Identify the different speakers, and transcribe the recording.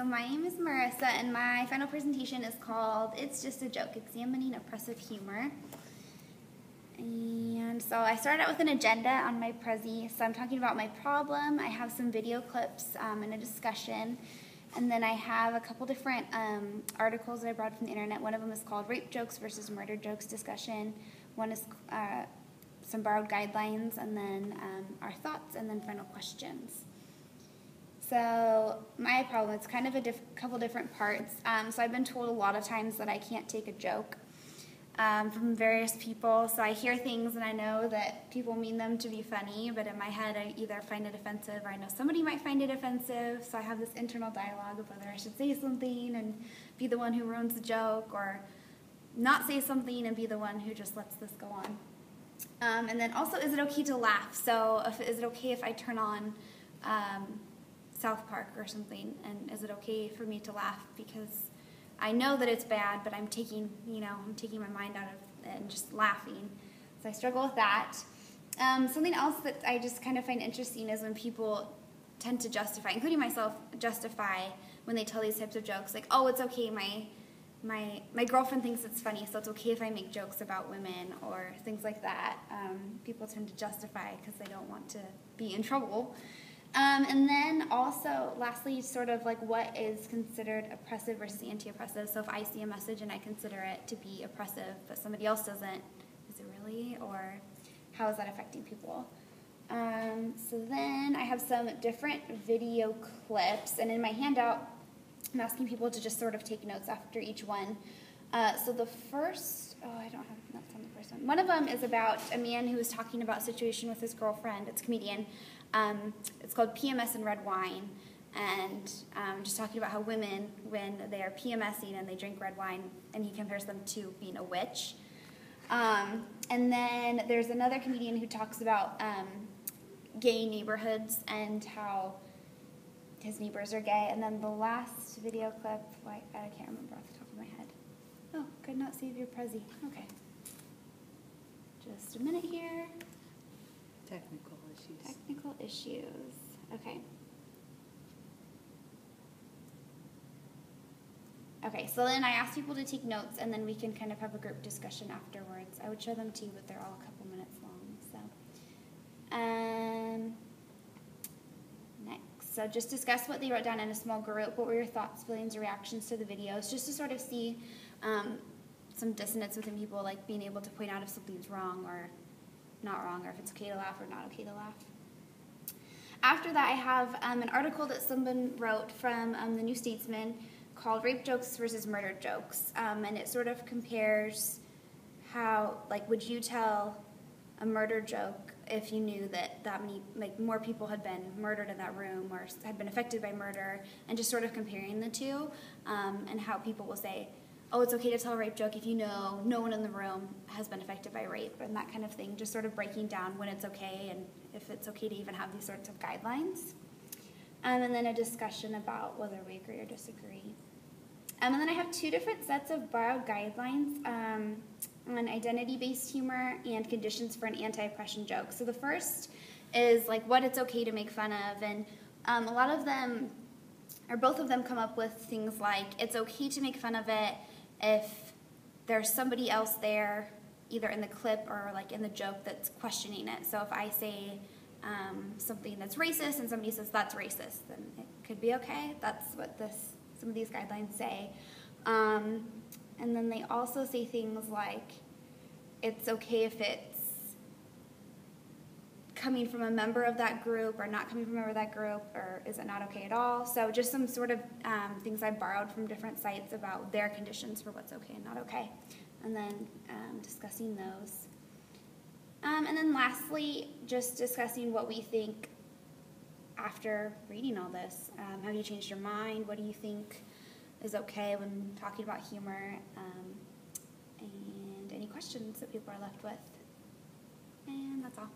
Speaker 1: so my name is Marissa, and my final presentation is called It's Just a Joke Examining Oppressive Humor. And so I started out with an agenda on my Prezi. So I'm talking about my problem. I have some video clips um, and a discussion. And then I have a couple different um, articles that I brought from the internet. One of them is called Rape Jokes versus Murder Jokes Discussion. One is uh, some borrowed guidelines, and then um, our thoughts, and then final questions. So my problem, it's kind of a diff- couple different parts. Um, so I've been told a lot of times that I can't take a joke um, from various people. So I hear things and I know that people mean them to be funny, but in my head I either find it offensive or I know somebody might find it offensive. So I have this internal dialogue of whether I should say something and be the one who ruins the joke or not say something and be the one who just lets this go on. Um, and then also, is it okay to laugh? So if, is it okay if I turn on um, South Park or something? And is it okay for me to laugh because I know that it's bad, but I'm taking, you know, I'm taking my mind out of it and just laughing. So I struggle with that. Um, something else that I just kind of find interesting is when people tend to justify, including myself, justify when they tell these types of jokes, like, oh, it's okay, my my my girlfriend thinks it's funny, so it's okay if I make jokes about women or things like that. Um, people tend to justify because they don't want to be in trouble. Um, and then also, lastly, sort of like what is considered oppressive versus anti-oppressive. So if I see a message and I consider it to be oppressive, but somebody else doesn't, is it really, or how is that affecting people? Um, so then I have some different video clips, and in my handout, I'm asking people to just sort of take notes after each one. Uh, so the first, oh, I don't have notes on the first one. One of them is about a man who was talking about a situation with his girlfriend. It's a comedian. Um, it's called PMS and Red Wine. And um, just talking about how women, when they are PMSing and they drink red wine, and he compares them to being a witch. Um, and then there's another comedian who talks about um, gay neighborhoods and how his neighbors are gay. And then the last video clip, I can't remember off the top of my head. Oh, could not save your Prezi. Okay. Just a minute here.
Speaker 2: Technical issues.
Speaker 1: Technical issues. Okay. Okay, so then I asked people to take notes and then we can kind of have a group discussion afterwards. I would show them to you, but they're all a couple minutes long. So, um, next. So just discuss what they wrote down in a small group. What were your thoughts, feelings, or reactions to the videos? Just to sort of see um, some dissonance within people, like being able to point out if something's wrong or not wrong, or if it's okay to laugh or not okay to laugh. After that, I have um, an article that someone wrote from um, the New Statesman called Rape Jokes versus Murder Jokes. Um, and it sort of compares how, like, would you tell a murder joke if you knew that that many, like, more people had been murdered in that room or had been affected by murder, and just sort of comparing the two, um, and how people will say, oh, it's okay to tell a rape joke if you know no one in the room has been affected by rape, and that kind of thing, just sort of breaking down when it's okay and if it's okay to even have these sorts of guidelines. Um, and then a discussion about whether we agree or disagree. Um, and then I have two different sets of borrowed guidelines um, on identity-based humor and conditions for an anti-oppression joke. So the first is like what it's okay to make fun of, and um, a lot of them, or both of them, come up with things like it's okay to make fun of it if there's somebody else there, either in the clip or like in the joke, that's questioning it. So if I say um, something that's racist and somebody says that's racist, then it could be okay. That's what this some of these guidelines say. Um, and then they also say things like it's okay if it's coming from a member of that group or not coming from a member of that group, or is it not okay at all? So just some sort of um, things I borrowed from different sites about their conditions for what's okay and not okay, and then um, discussing those. Um, and then lastly, just discussing what we think after reading all this. Um, have you changed your mind? What do you think is okay when talking about humor? Um, and any questions that people are left with. And that's all.